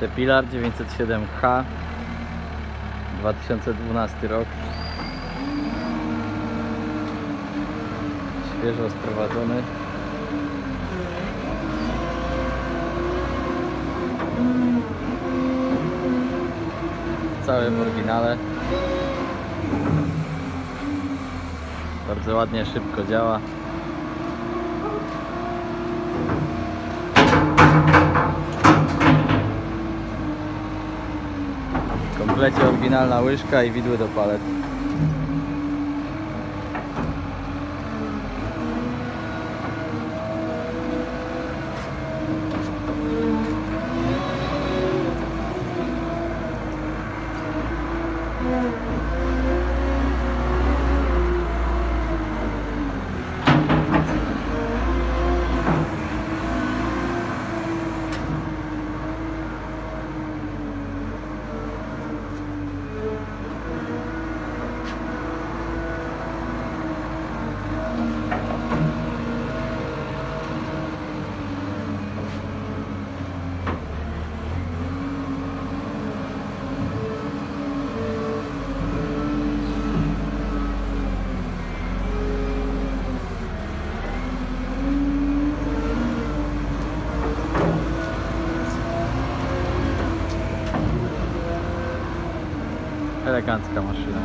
Caterpillar 907H 2012 rok. Świeżo sprowadzony. W całym oryginale. Bardzo ładnie, szybko działa komplecie oryginalna łyżka i widły do palet Elegancka maszyna.